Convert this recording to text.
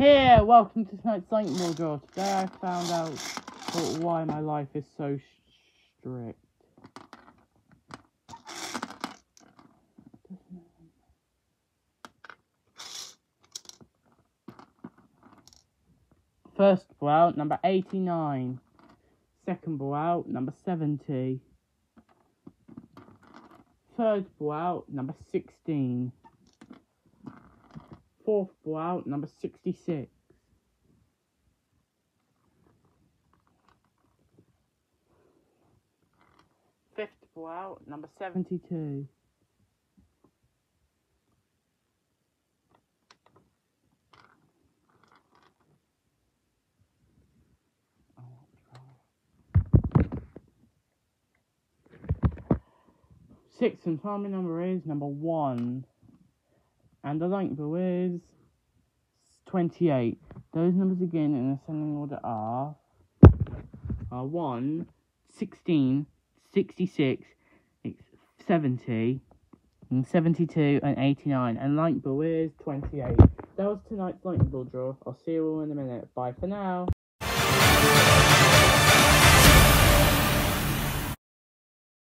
Here, welcome to tonight's Ball draw. Today I found out why my life is so strict. First ball out, number 89. Second ball out, number 70. Third ball out, number 16. Fourth ball out, number 66. Fifth ball out, number 72. Sixth and final number is number one. And the length is 28. Those numbers again in ascending order are, are 1, 16, 66, 70, and 72, and 89. And light blue is 28. That was tonight's lightning ball draw. I'll see you all in a minute. Bye for now.